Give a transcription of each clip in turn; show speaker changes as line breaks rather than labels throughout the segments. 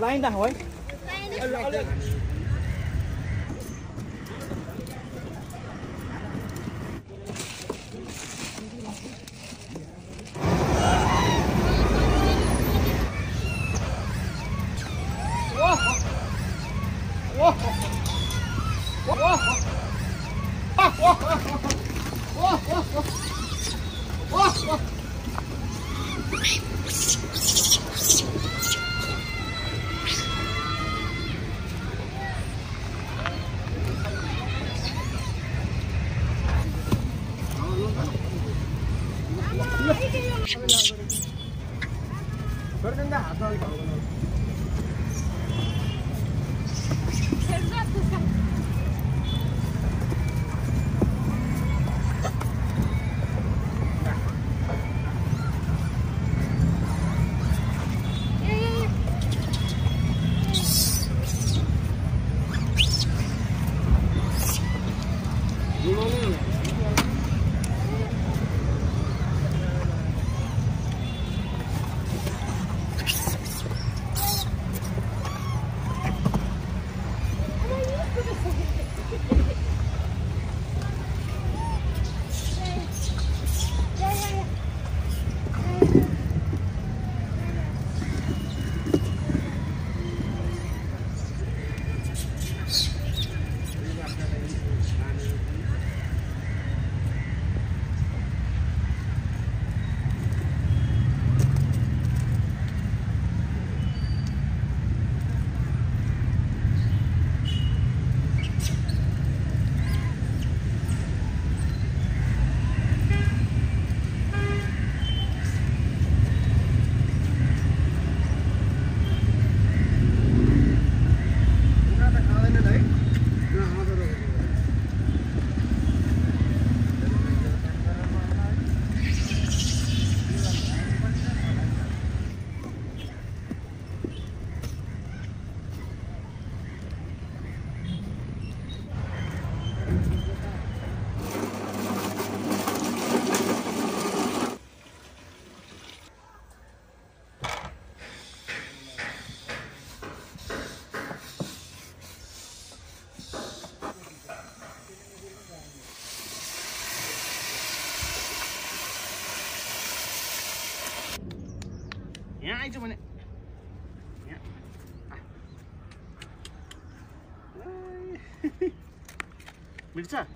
Lain dah, oi. Lain dah. हातमा I don't want it. Yeah. Bye. Mirza.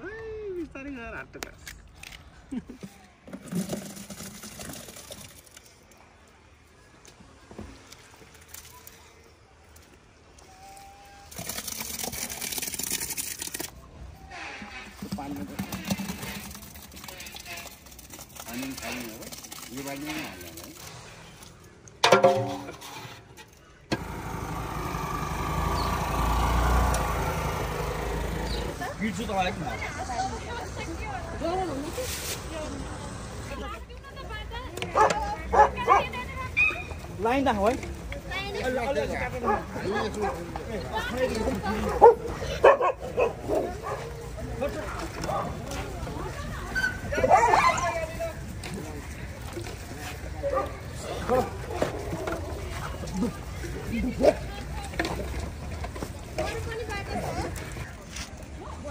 Why we starting her after class? பண்ணுது योपालिमा है line राखौँ है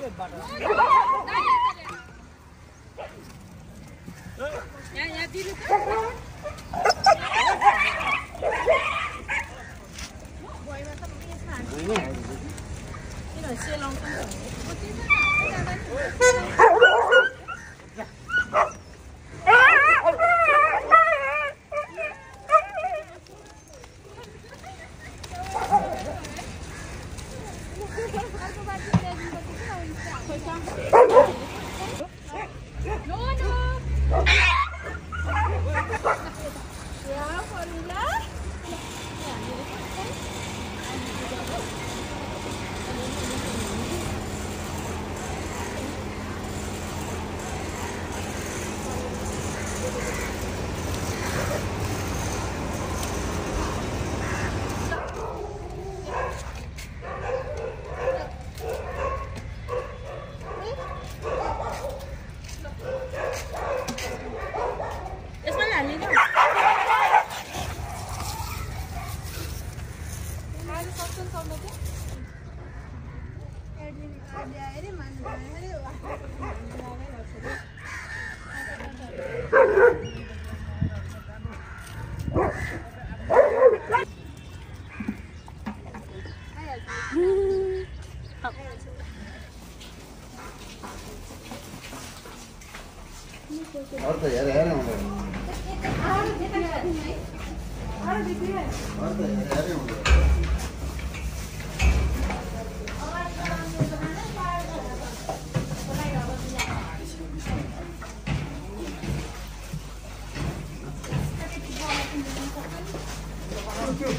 यहाँ यहाँ दिनु अर्थ हेर हेर हुँदैन अर्थ हेर हेर हुँदैन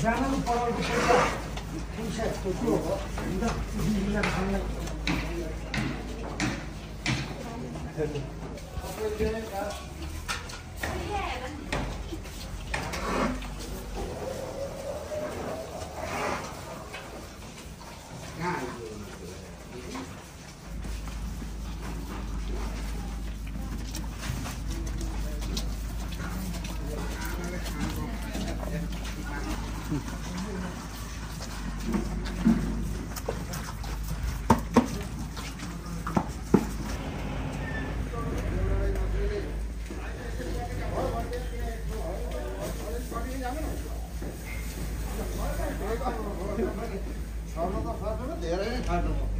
जानु पढाउनु पर्छ पैसा यस्तो त्यो हो अन्त Thank you.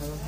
Mm-hmm.